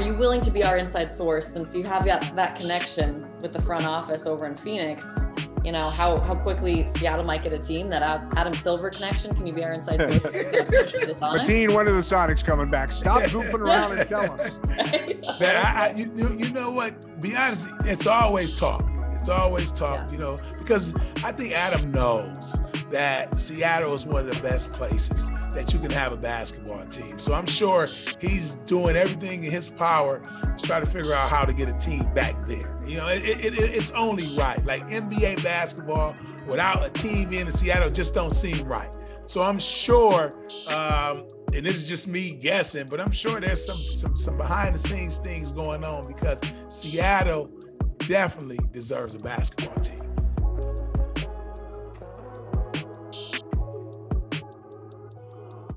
are you willing to be our inside source since you have that, that connection with the front office over in Phoenix? You know, how, how quickly Seattle might get a team that Adam Silver connection. Can you be our inside source? Mateen, when are the Sonics coming back? Stop goofing around and tell us. But I, I, you, you know what? Be honest, it's always talk. It's always talk, yeah. you know, because I think Adam knows that Seattle is one of the best places that you can have a basketball team. So I'm sure he's doing everything in his power to try to figure out how to get a team back there. You know, it, it, it, it's only right. Like NBA basketball without a team in Seattle just don't seem right. So I'm sure, um, and this is just me guessing, but I'm sure there's some, some some behind the scenes things going on because Seattle definitely deserves a basketball team.